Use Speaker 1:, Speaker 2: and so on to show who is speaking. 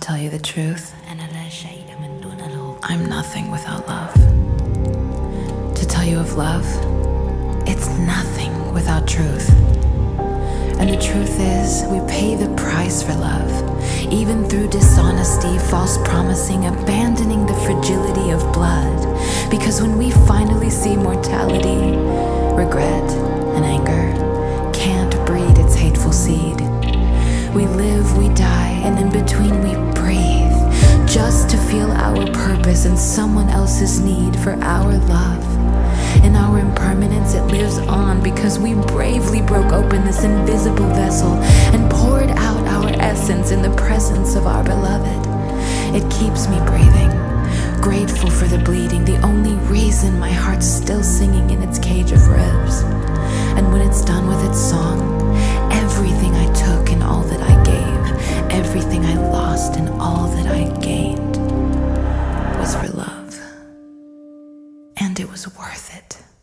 Speaker 1: tell you the truth, I'm nothing without love. To tell you of love, it's nothing without truth. And the truth is, we pay the price for love, even through dishonesty, false promising, abandoning the fragility of blood. Because when we finally see mortality, regret We live, we die, and in between we breathe, just to feel our purpose and someone else's need for our love. In our impermanence, it lives on because we bravely broke open this invisible vessel and poured out our essence in the presence of our beloved. It keeps me breathing, grateful for the bleeding, the only reason my heart still singing And it was worth it.